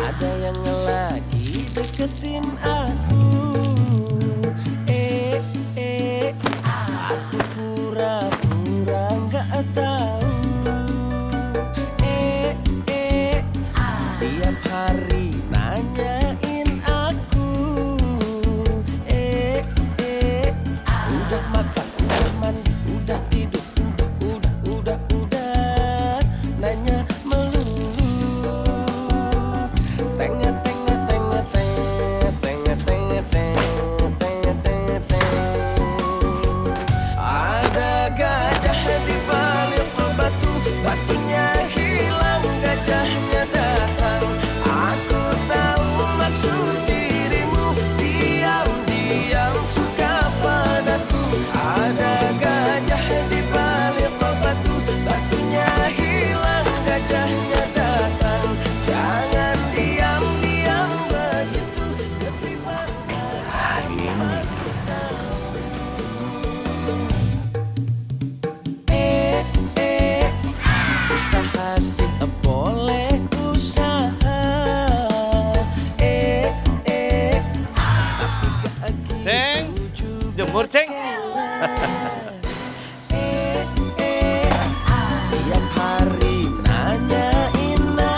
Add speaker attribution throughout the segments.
Speaker 1: Ada yang lagi deketin aku.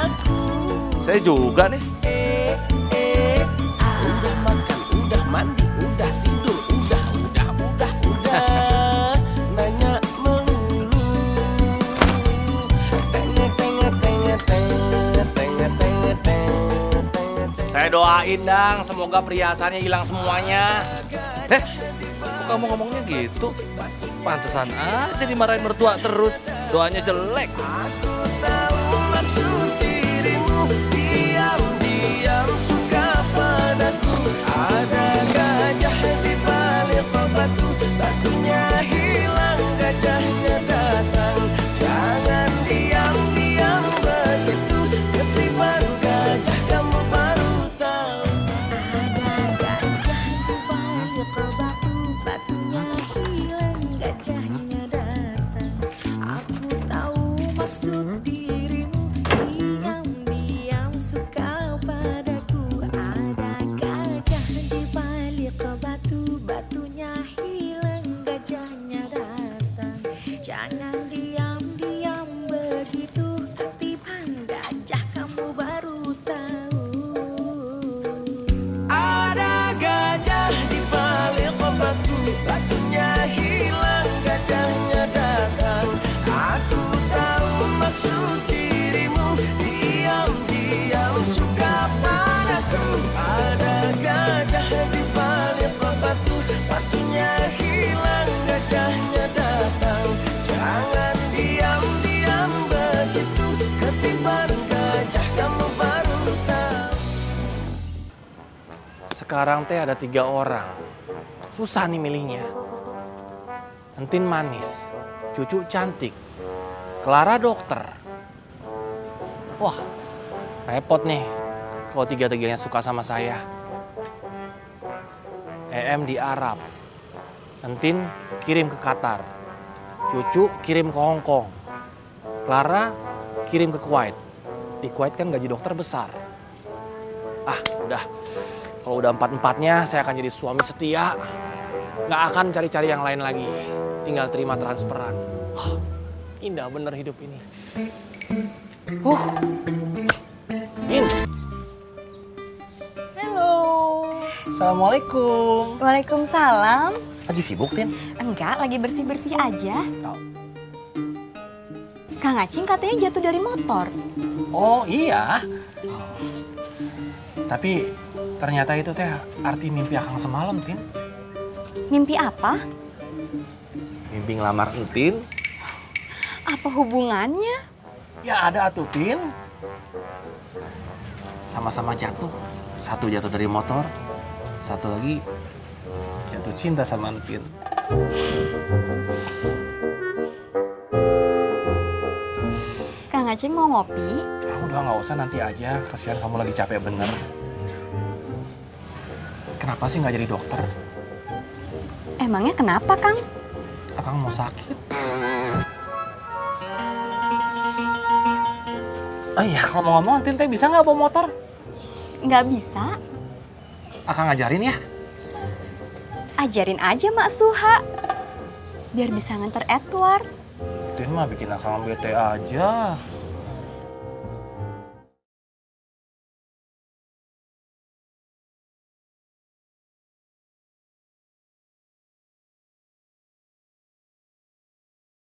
Speaker 1: Aku.
Speaker 2: Saya juga nih. Doain dang, semoga perhiasannya hilang semuanya. Eh, kok kamu ngomongnya gitu? Pantesan aja dimarahin mertua terus. Doanya jelek.
Speaker 1: Aku
Speaker 2: Sekarang teh ada tiga orang. Susah nih milihnya. Entin manis, cucu cantik, Clara dokter. Wah, repot nih kalau tiga-tiganya suka sama saya. EM di Arab, Entin kirim ke Qatar, cucu kirim ke Hong Kong, Clara kirim ke Kuwait. Di Kuwait kan gaji dokter besar. Ah, udah. Kalau udah empat-empatnya, saya akan jadi suami setia. Nggak akan cari-cari yang lain lagi. Tinggal terima transferan. Wah, indah bener hidup ini. Huh. In. Halo. Assalamualaikum.
Speaker 3: Waalaikumsalam.
Speaker 2: Lagi sibuk, Tin?
Speaker 3: Enggak, lagi bersih-bersih aja.
Speaker 2: Oh.
Speaker 3: Kang Acing katanya jatuh dari motor.
Speaker 2: Oh, iya. Tapi ternyata itu teh arti mimpi Akang semalam, Tin.
Speaker 3: Mimpi apa?
Speaker 2: Mimpi ngelamar Entin.
Speaker 3: Apa hubungannya?
Speaker 2: Ya ada atuh, Tin. Sama-sama jatuh. Satu jatuh dari motor, satu lagi jatuh cinta sama Entin.
Speaker 3: Kang Acing mau ngopi?
Speaker 2: Ah, udah nggak usah nanti aja, kasihan kamu lagi capek bener. Kenapa sih nggak jadi dokter?
Speaker 3: Emangnya kenapa, Kang?
Speaker 2: Akang mau sakit. Oh iya, ngomong-ngomong, Entin teh bisa nggak bawa motor?
Speaker 3: Nggak bisa.
Speaker 2: Akang ngajarin ya.
Speaker 3: Ajarin aja Mak Suha. Biar bisa nganter Edward.
Speaker 2: Entin mah bikin akang bete aja.